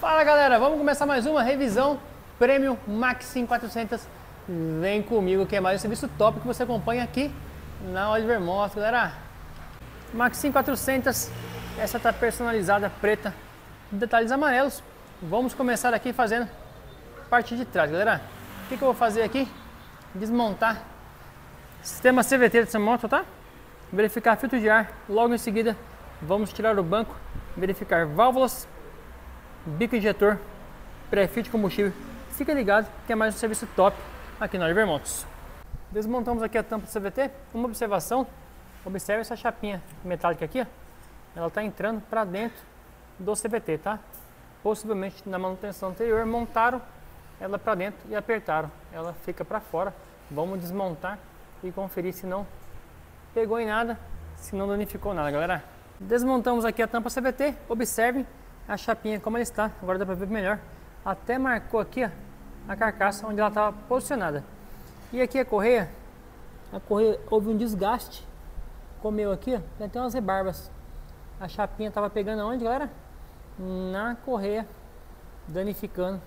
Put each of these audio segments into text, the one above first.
Fala galera, vamos começar mais uma revisão Premium Maxim 400 Vem comigo que é mais um serviço top que você acompanha aqui na Oliver Motos, galera. Maxim 400, essa tá personalizada, preta, detalhes amarelos. Vamos começar aqui fazendo parte de trás, galera. O que, que eu vou fazer aqui? Desmontar. Sistema CVT dessa moto, tá? Verificar filtro de ar, logo em seguida vamos tirar o banco, verificar válvulas bico injetor, pré-fit de combustível. Fica ligado que é mais um serviço top aqui na Oliver Motos. Desmontamos aqui a tampa do CVT. Uma observação, observe essa chapinha metálica aqui, ela está entrando para dentro do CVT, tá? Possivelmente na manutenção anterior montaram ela para dentro e apertaram. Ela fica para fora. Vamos desmontar e conferir se não pegou em nada, se não danificou nada, galera. Desmontamos aqui a tampa CVT. Observe a chapinha como ela está, agora dá para ver melhor. Até marcou aqui ó, a carcaça onde ela estava posicionada. E aqui a correia, a correia houve um desgaste, comeu aqui, ó, tem até umas rebarbas. A chapinha estava pegando onde, galera? Na correia, danificando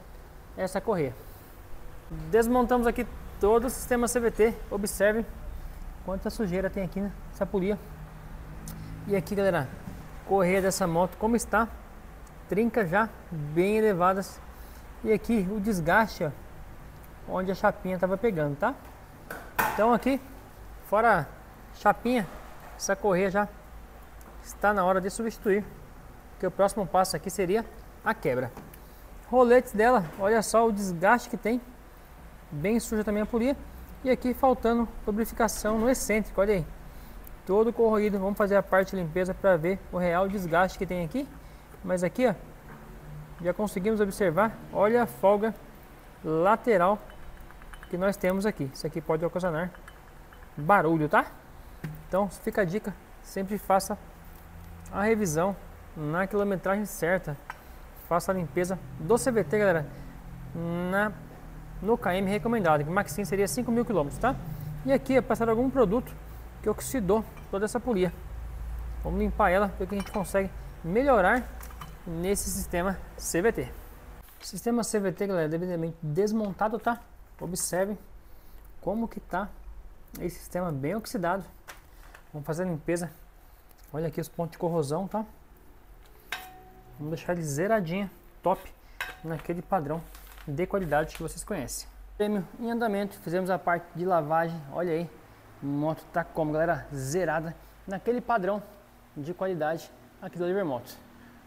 essa correia. Desmontamos aqui todo o sistema CVT, observe quanta sujeira tem aqui nessa polia. E aqui, galera, correia dessa moto como está trincas já bem elevadas e aqui o desgaste ó, onde a chapinha estava pegando, tá? Então aqui, fora a chapinha, essa correia já está na hora de substituir, que o próximo passo aqui seria a quebra. Roletes dela, olha só o desgaste que tem, bem suja também a polia, e aqui faltando lubrificação no excêntrico, olha aí, todo corroído. Vamos fazer a parte limpeza para ver o real desgaste que tem aqui. Mas aqui, ó, já conseguimos observar, olha a folga lateral que nós temos aqui. Isso aqui pode ocasionar barulho, tá? Então fica a dica, sempre faça a revisão na quilometragem certa. Faça a limpeza do CVT, galera, na, no KM recomendado, que maxim seria 5 mil quilômetros, tá? E aqui é passar algum produto que oxidou toda essa polia. Vamos limpar ela, ver o que a gente consegue melhorar nesse sistema CVT. sistema CVT, galera, devidamente desmontado, tá? Observe como que tá esse sistema bem oxidado. Vamos fazer a limpeza. Olha aqui os pontos de corrosão, tá? Vamos deixar ele zeradinho, top, naquele padrão de qualidade que vocês conhecem. Prêmio em andamento, fizemos a parte de lavagem, olha aí, moto tá como, galera, zerada, naquele padrão de qualidade aqui do Oliver Motos.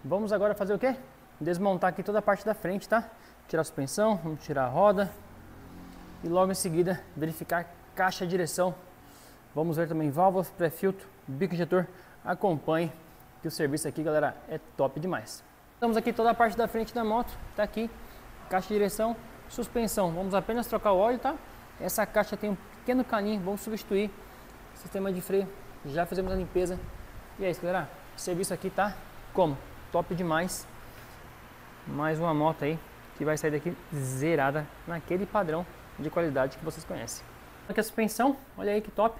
Vamos agora fazer o que? Desmontar aqui toda a parte da frente, tá? Tirar a suspensão, vamos tirar a roda. E logo em seguida verificar caixa direção. Vamos ver também válvulas, pré-filtro, bico injetor. Acompanhe que o serviço aqui, galera, é top demais. Estamos aqui toda a parte da frente da moto, tá aqui. Caixa de direção, suspensão. Vamos apenas trocar o óleo, tá? Essa caixa tem um pequeno caninho, vamos substituir. Sistema de freio, já fizemos a limpeza. E é isso, galera. O serviço aqui tá como? Top demais. Mais uma moto aí que vai sair daqui zerada naquele padrão de qualidade que vocês conhecem. Aqui a suspensão, olha aí que top.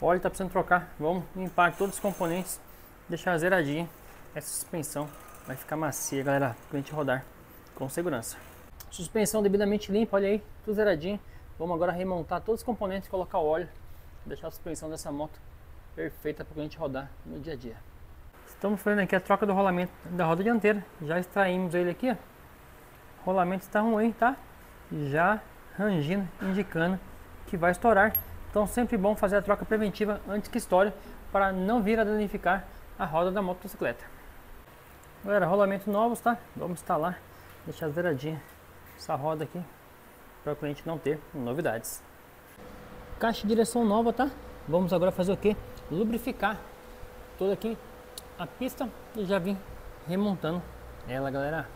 O óleo tá precisando trocar. Vamos limpar todos os componentes, deixar zeradinha. Essa suspensão vai ficar macia, galera, pra gente rodar com segurança. Suspensão devidamente limpa, olha aí, tudo zeradinho. Vamos agora remontar todos os componentes, colocar o óleo, deixar a suspensão dessa moto perfeita para a gente rodar no dia a dia. Estamos fazendo aqui a troca do rolamento da roda dianteira. Já extraímos ele aqui. O rolamento está ruim, tá? Já rangindo, indicando que vai estourar. Então sempre bom fazer a troca preventiva antes que estoure para não vir a danificar a roda da motocicleta. Galera, rolamento novos, tá? Vamos instalar, deixar zeradinha essa roda aqui para o cliente não ter novidades. Caixa de direção nova, tá? Vamos agora fazer o que? Lubrificar todo aqui a pista e já vim remontando ela, galera.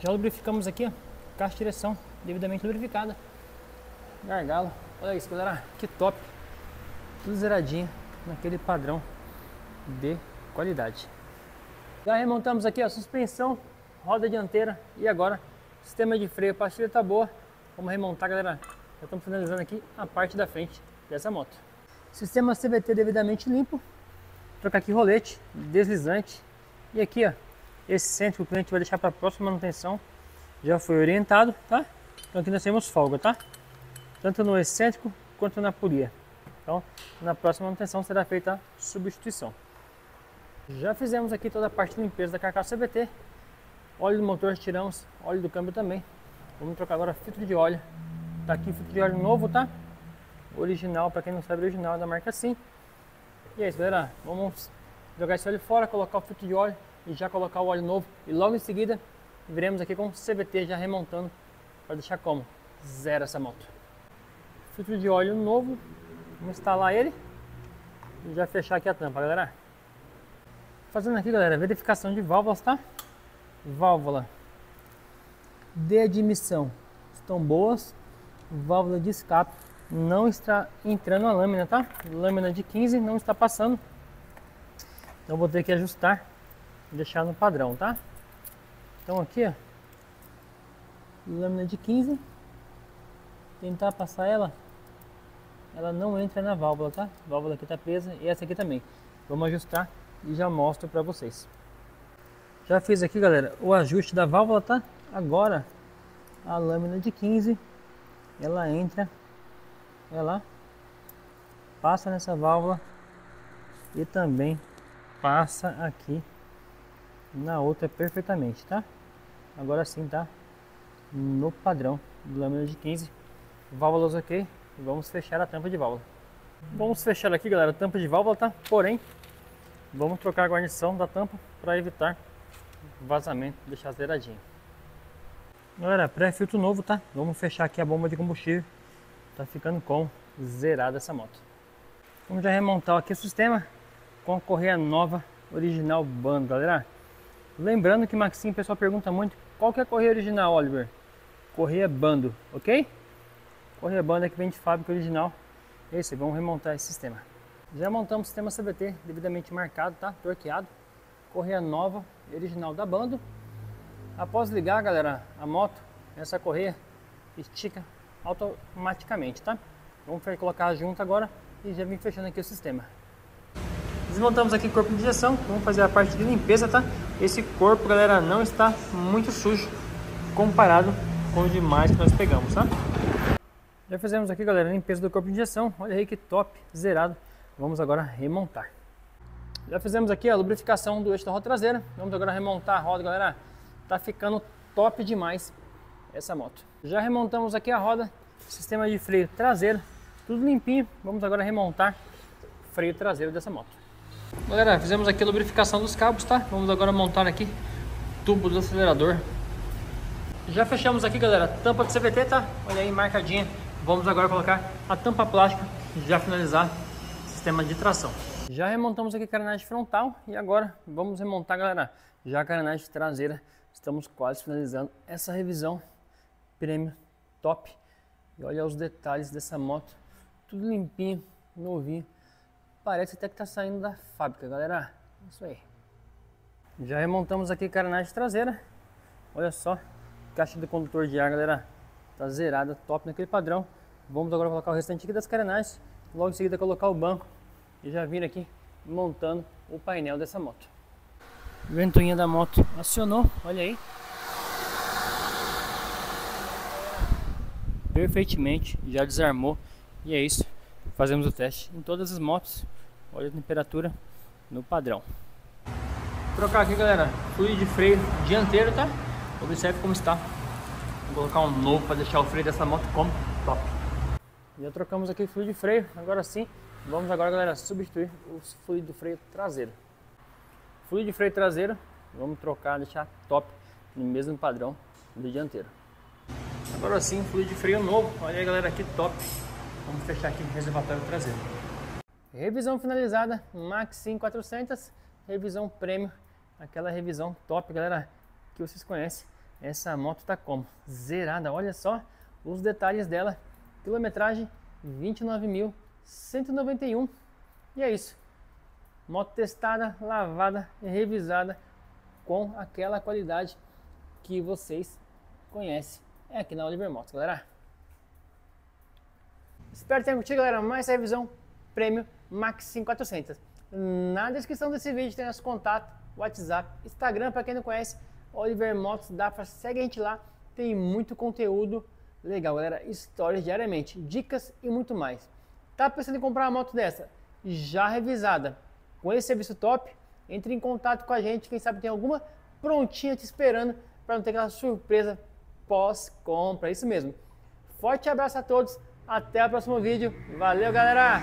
Já lubrificamos aqui, caixa de direção devidamente lubrificada. Gargalo, olha isso, galera, que top. Tudo zeradinho, naquele padrão de qualidade. Já remontamos aqui a suspensão, roda dianteira e agora sistema de freio, pastilha tá boa. Vamos remontar, galera. Já estamos finalizando aqui a parte da frente dessa moto. Sistema CVT devidamente limpo, trocar aqui rolete, deslizante. E aqui, ó, esse centro que o cliente vai deixar para a próxima manutenção. já foi orientado, tá? Então aqui nós temos folga, tá? Tanto no excêntrico quanto na polia. Então, na próxima manutenção será feita a substituição. Já fizemos aqui toda a parte de limpeza da carcaça CVT. Óleo do motor tiramos, óleo do câmbio também. Vamos trocar agora filtro de óleo. Tá aqui filtro de óleo novo, tá? Original, para quem não sabe, original da marca Sim. E é isso, galera. Vamos jogar esse óleo fora, colocar o filtro de óleo e já colocar o óleo novo. E logo em seguida, viremos aqui com CVT já remontando para deixar como? Zero essa moto. Filtro de óleo novo. Vamos instalar ele e já fechar aqui a tampa, galera. Fazendo aqui, galera, verificação de válvulas, tá? Válvula de admissão estão boas. Válvula de escape não está entrando a lâmina, tá? Lâmina de 15 não está passando. Então vou ter que ajustar, deixar no padrão, tá? Então aqui, ó, lâmina de 15, tentar passar ela, ela não entra na válvula, tá? A válvula aqui tá presa e essa aqui também. Vamos ajustar e já mostro para vocês. Já fiz aqui, galera, o ajuste da válvula, tá? Agora a lâmina de 15 ela entra, ela passa nessa válvula e também passa aqui na outra perfeitamente, tá? Agora sim, tá? No padrão do lâmina de 15, válvulas ok, vamos fechar a tampa de válvula. Vamos fechar aqui, galera, a tampa de válvula, tá? Porém, Vamos trocar a guarnição da tampa para evitar vazamento, deixar zeradinho. Galera, pré-filtro novo, tá? Vamos fechar aqui a bomba de combustível. Tá ficando com zerada essa moto. Vamos já remontar aqui o sistema com a correia nova, original bando, galera. Lembrando que Maxim, o pessoal pergunta muito, qual que é a correia original, Oliver? Correia bando, ok? Correia bando é que vem de fábrica original. Esse, vamos remontar esse sistema. Já montamos o sistema CVT devidamente marcado, tá? Torqueado. Correia nova, original da Bando. Após ligar, galera, a moto, essa correia estica automaticamente, tá? Vamos colocar junto agora e já vim fechando aqui o sistema. Desmontamos aqui o corpo de injeção, vamos fazer a parte de limpeza, tá? Esse corpo, galera, não está muito sujo comparado com os demais que nós pegamos, tá? Já fizemos aqui, galera, a limpeza do corpo de injeção. Olha aí que top, zerado. Vamos agora remontar. Já fizemos aqui a lubrificação do eixo da roda traseira. Vamos agora remontar a roda, galera. Tá ficando top demais essa moto. Já remontamos aqui a roda, sistema de freio traseiro, tudo limpinho. Vamos agora remontar o freio traseiro dessa moto. Galera, fizemos aqui a lubrificação dos cabos, tá? Vamos agora montar aqui tubo do acelerador. Já fechamos aqui, galera, tampa de CVT, tá? Olha aí, marcadinha. Vamos agora colocar a tampa plástica, já finalizar sistema de tração. Já remontamos aqui a carenagem frontal e agora vamos remontar, galera, já a carenagem traseira. Estamos quase finalizando essa revisão prêmio top. E olha os detalhes dessa moto, tudo limpinho, novinho. Parece até que está saindo da fábrica, galera. Isso aí. Já remontamos aqui a carenagem traseira. Olha só, caixa de condutor de ar, galera. Tá zerada, top naquele padrão. Vamos agora colocar o restante aqui das carenagens logo em seguida colocar o banco e já vir aqui montando o painel dessa moto. Ventoinha da moto acionou, olha aí. Perfeitamente, já desarmou e é isso. Fazemos o teste em todas as motos. Olha a temperatura no padrão. Vou trocar aqui, galera, fluido de freio dianteiro, tá? Observe como está. Vou colocar um novo para deixar o freio dessa moto como top. Já trocamos aqui o fluido de freio, agora sim, vamos agora galera substituir o fluido de freio traseiro. Fluido de freio traseiro, vamos trocar, deixar top, no mesmo padrão do dianteiro. Agora sim, fluido de freio novo, olha aí galera, que top. Vamos fechar aqui o reservatório traseiro. Revisão finalizada, Maxim 400, revisão prêmio, aquela revisão top galera, que vocês conhecem. Essa moto tá como? Zerada, olha só os detalhes dela Quilometragem 29.191. E é isso. Moto testada, lavada e revisada com aquela qualidade que vocês conhecem. É aqui na Oliver Motos, galera. Espero ter curtido, galera, mais essa revisão Prêmio Max 5400. Na descrição desse vídeo tem nosso contato, WhatsApp, Instagram, para quem não conhece, Oliver Motos, dá para segue a gente lá tem muito conteúdo legal, galera. Histórias diariamente, dicas e muito mais. Tá pensando em comprar uma moto dessa? Já revisada, com esse serviço top? Entre em contato com a gente, quem sabe tem alguma prontinha te esperando para não ter aquela surpresa pós-compra. Isso mesmo. Forte abraço a todos, até o próximo vídeo. Valeu, galera!